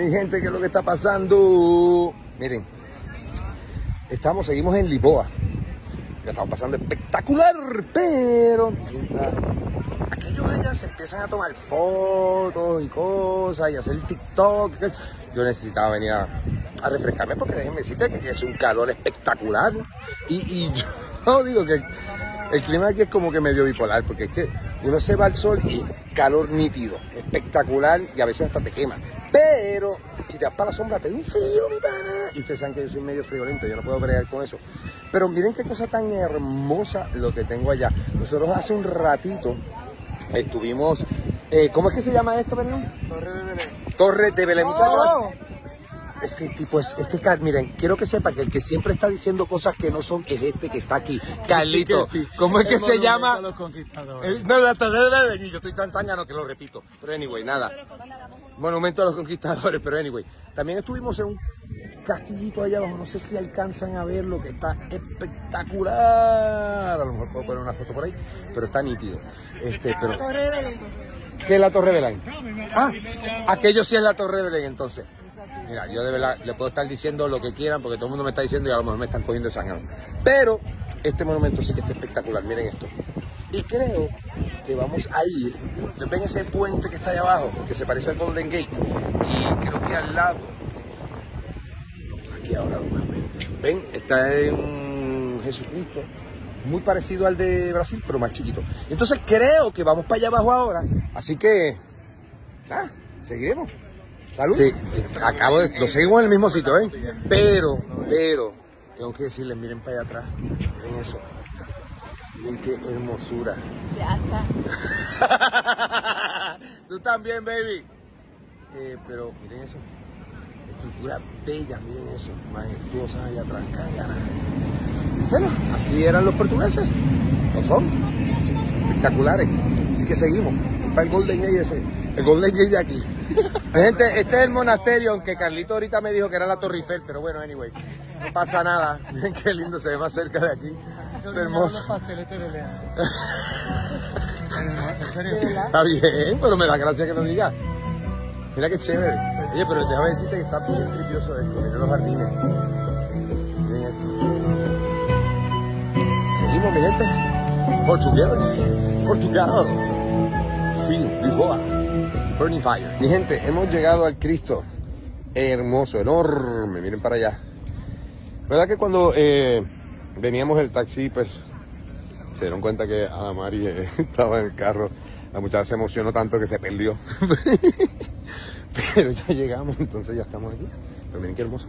Mi gente, ¿qué es lo que está pasando? Miren, estamos, seguimos en Lisboa. Ya estamos pasando espectacular, pero aquellos allá se empiezan a tomar fotos y cosas y hacer TikTok, yo necesitaba venir a, refrescarme porque déjenme decirte que, es un calor espectacular. Y yo digo que el clima aquí es como que medio bipolar, porque es que uno se va al sol y calor nítido, espectacular y a veces hasta te quema. Pero si te vas para la sombra, te da un frío, mi pana. Y ustedes saben que yo soy medio friolento, yo no puedo bregar con eso. Pero miren qué cosa tan hermosa lo que tengo allá. Nosotros hace un ratito estuvimos. Eh, ¿Cómo es que se llama esto, perdón? Torre de Belén. Torre de Belén. Muchas Oh. gracias. Este tipo es, este miren, quiero que sepa que el que siempre está diciendo cosas que no son es este que está aquí. Carlito. ¿cómo es que El se llama? El- no, la Torre de yo estoy tan zángano que lo repito. Pero anyway, nada. Monumento a los conquistadores, pero anyway. También estuvimos en un castillito allá abajo, no sé si alcanzan a ver lo que está espectacular. A lo mejor puedo poner una foto por ahí, pero está nítido. Este, pero. ¿Qué es la Torre Belén? Ah, aquello sí es la Torre Belén entonces. Mira, yo de verdad le puedo estar diciendo lo que quieran porque todo el mundo me está diciendo y a lo mejor me están cogiendo sangre. Pero este monumento sí que está espectacular, miren esto. Y creo que vamos a ir, ¿ustedes ven ese puente que está allá abajo, que se parece al Golden Gate? Y creo que al lado, aquí ahora. Ven, está en Jesucristo, muy parecido al de Brasil, pero más chiquito. Entonces creo que vamos para allá abajo ahora, así que, ah, seguiremos. Salud. Acabo de, lo seguimos en el mismo sitio, ¿eh? Pero, pero, tengo que decirles, miren para allá atrás, miren eso. Miren qué hermosura. Tú también, baby. Eh, pero miren eso. Estructuras bellas, miren eso. Majestuosas allá atrás. Cángara. Bueno, así eran los portugueses. Lo son. Espectaculares. Así que seguimos. Para el Golden Gate ese. El Golden Gate de aquí. Gente, este es el monasterio, aunque Carlito ahorita me dijo que era la Torre Eiffel, pero bueno, anyway. No pasa nada. Miren qué lindo, se ve más cerca de aquí. Los Hermoso. Está bien, pero me da gracia que lo diga. Mira qué chévere. Oye, pero déjame decirte que está bien tripioso esto. Miren los jardines. Miren esto. Seguimos, mi gente. Portugués. Portugal. Sí, Lisboa. Burning Fire. Mi gente, hemos llegado al Cristo. Hermoso, enorme. Miren para allá. ¿Verdad que cuando eh, veníamos el taxi, pues se dieron cuenta que a Mari eh, estaba en el carro. La muchacha se emocionó tanto que se perdió. Pero ya llegamos, entonces ya estamos aquí. Pero miren qué hermoso.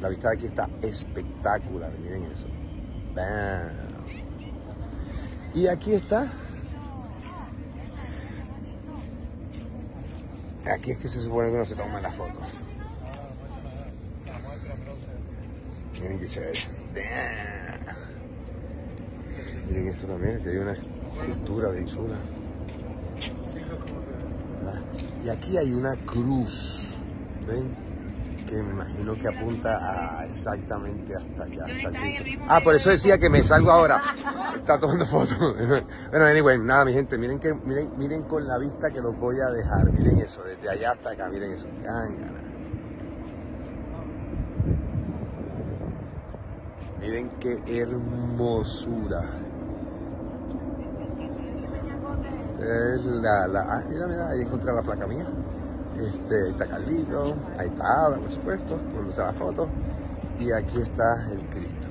La vista de aquí está espectacular. Miren eso. Bam. Y aquí está. Aquí es que se supone que uno se toma la foto. Miren qué chévere. Miren esto también, que hay una escultura bien chula. ¿verdad? Y aquí hay una cruz, ¿ven? Que me imagino que apunta a exactamente hasta allá. hasta. Ah, por eso decía que me salgo ahora. Está tomando fotos. bueno, anyway, nada, mi gente, miren que, miren, miren con la vista que los voy a dejar. Miren eso, desde allá hasta acá, miren eso. Miren qué hermosura. Es la, la, ah, mira, mira, ahí encontré la placa mía. Este, ahí está Carlito, ahí está Ada, por supuesto, está la foto. Y aquí está el Cristo.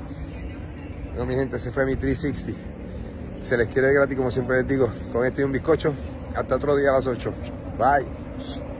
Bueno, mi gente, ese fue mi 360. Se les quiere gratis, como siempre les digo, con este y un bizcocho. Hasta otro día a las 8. Bye.